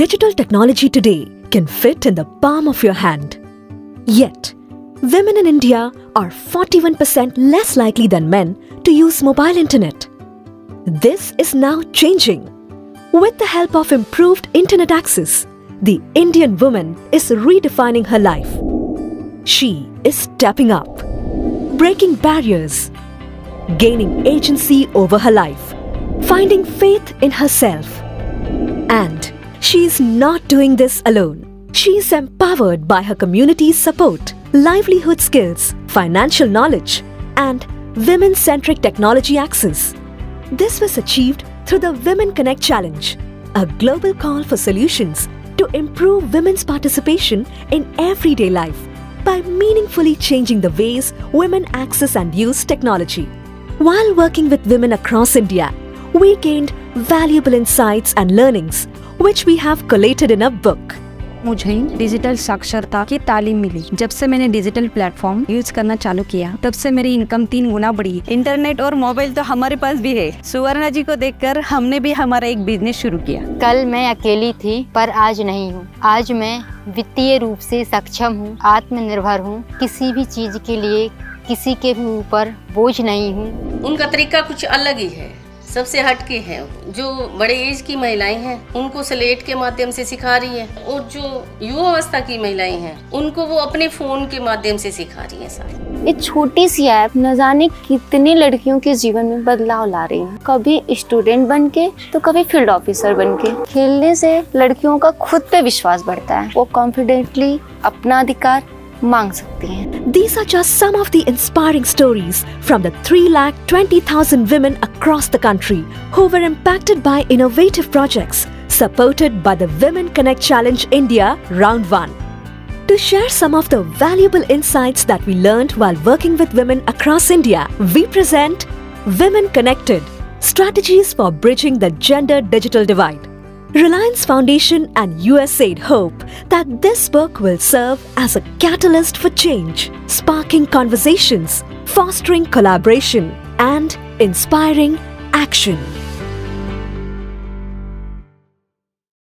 Digital technology today can fit in the palm of your hand. Yet, women in India are 41% less likely than men to use mobile internet. This is now changing. With the help of improved internet access, the Indian woman is redefining her life. She is stepping up, breaking barriers, gaining agency over her life, finding faith in herself. And she is not doing this alone. She is empowered by her community's support, livelihood skills, financial knowledge, and women centric technology access. This was achieved through the Women Connect Challenge, a global call for solutions to improve women's participation in everyday life by meaningfully changing the ways women access and use technology. While working with women across India, we gained valuable insights and learnings, which we have collated in a book. मुझे digital साक्षरता की तालीम मिली। जब से मैंने digital platform use करना चालू किया तब से मेरी इनकम तीन गुना बढ़ी। इंटरनेट और मोबाइल तो हमारे पास भी है। सुवर्णा जी को देखकर हमने भी हमारा एक बिज़नेस शुरू किया। कल मैं अकेली थी पर आज नहीं हूँ। आज मैं वित्तीय रूप से सक्षम हूँ आत्मनिर्भर हूँ। किसी भी चीज़ के लिए किसी के भी ऊपर बोझ नहीं हूँ। उनका तरीका कुछ अलग ही है। सबसे हटके हैं। जो बड़े एज की महिलाएँ हैं, उनको स्लेट के माध्यम से सिखा रही है और जो युवा अवस्था की महिलाएँ हैं, उनको वो अपने फ़ोन के माध्यम से सिखा रही है सारी। ये छोटी सी ऐप न जाने कितनी लड़कियों के जीवन में बदलाव ला रही है। कभी स्टूडेंट बन के तो कभी फ़ील्ड ऑफिसर बन के। खेलने से लड़कियों का खुद पे विश्वास बढ़ता है। वो कॉन्फिडेंटली अपना अधिकार मांग सकती हैं These are just some of the inspiring stories from the 3,20,000 women across the country who were impacted by innovative projects supported by the Women Connect Challenge India Round 1. To share some of the valuable insights that we learned while working with women across India, we present Women Connected Strategies for Bridging the Gender Digital Divide. Reliance Foundation and USAID hope that this book will serve as a catalyst for change, sparking conversations, fostering collaboration, and inspiring action.